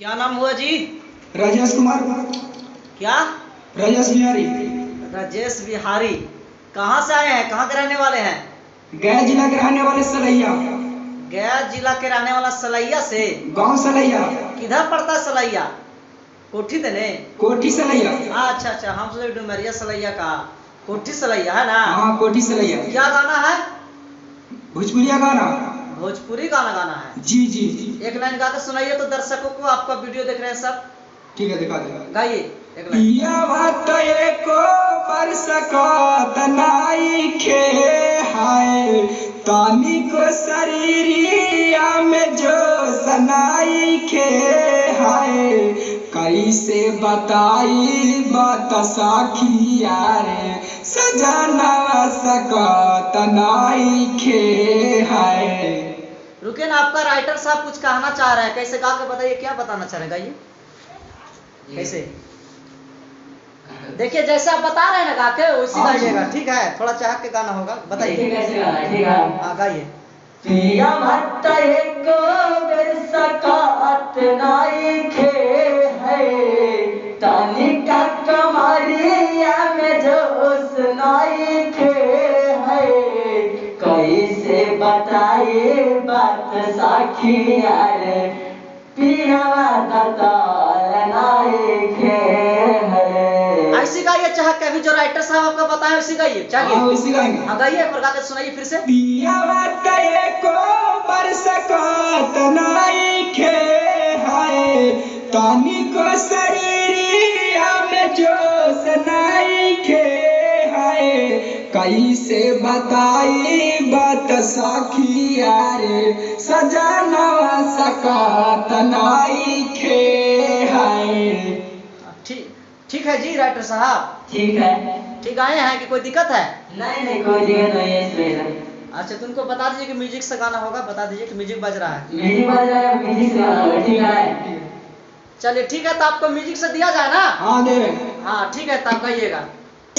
क्या नाम हुआ जी? राजेश कुमार। क्या? राजेश बिहारी। राजेश बिहारी। कहाँ से आए हैं? कहाँ के रहने वाले हैं? गया जिला के रहने वाले सलैया। गया जिला के रहने वाला सलैया से? गाँव सलैया। किधर पड़ता है सलैया? कोठी देने कोठी सलैया। अच्छा अच्छा हम सोचे डुमरिया सलैया का। कोठी सलैया है ना? हाँ कोठी सलैया। क्या गाना है? भोजपुरिया गाना। भोजपुरी गाना गाना है। जी जी जी। एक लाइन गा के सुनाइए तो दर्शकों को आपका वीडियो देख रहे हैं सब। ठीक है दिखा दे गाइए एक लाइन। का नाई खे हाय। तानी को शरीरिया में जो सनाई खे हाय। कैसे बताई बात साखिया रे। सजना सकत नाई खे हाय। रुके ना आपका राइटर साहब कुछ कहना चाह रहे हैं। कैसे गा के बताइए क्या बताना चाह रहे हैं? गाइए कैसे? देखिए जैसे आप बता रहे हैं ना गा के वैसे हाँ, गाइएगा ठीक है थोड़ा चाह के गाना होगा। बताइए। है ठीक गाइए। पिया भट्ट एको बेर सकात नाई खे है। तानिका कमरिया में जोश नाई खे बताए बात साखिया रे पिया दताल नाई खे है ऐसे गाइए चाह के अभी जो राइटर साहब आपको बताए वैसे गाइए। हाँ चाहिए वैसे गाएँगे। हाँ गाइए एक बार सुनाइए फिर से। एको बरस का नाई खे हाय तानी को शरीरिया कैसे बताई बात साखिया रे सजना सकत नाई खे हाय ठीक ठीक है जी राइटर साहब। ठीक है। ठीक आए हैं कि कोई दिक्कत है? नहीं नहीं कोई दिक्कत नहीं है। इसमें अच्छा तुमको बता दीजिए कि म्यूज़िक से गाना होगा बता दीजिए कि म्यूज़िक बज रहा है। म्यूज़िक बज रहा है म्यूज़िक से गाना होगा, ठीक है। चलिए ठीक है तो आपको म्यूज़िक से दिया जाए ना? हाँ दे। हाँ ठीक है तब गाइएगा।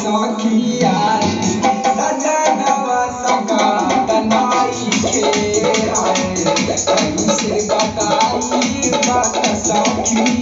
सखिया सजनवा सका तनाई के आए ऐसे बताई बात सखिया